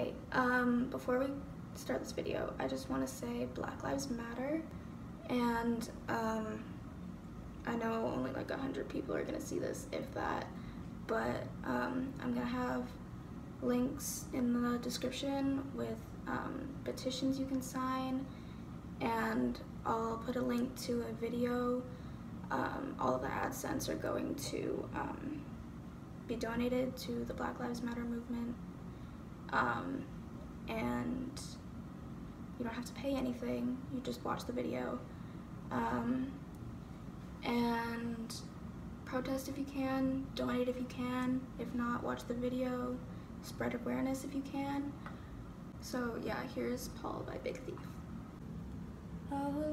Hi, um, before we start this video, I just want to say Black Lives Matter, and um, I know only like 100 people are going to see this, if that, but um, I'm going to have links in the description with um, petitions you can sign, and I'll put a link to a video. Um, all the AdSense are going to um, be donated to the Black Lives Matter movement um, and you don't have to pay anything. You just watch the video. Um, and protest if you can. Donate if you can. If not watch the video. Spread awareness if you can. So yeah here's Paul by Big Thief. Oh,